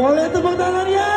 Boleh tepuk tangan ya.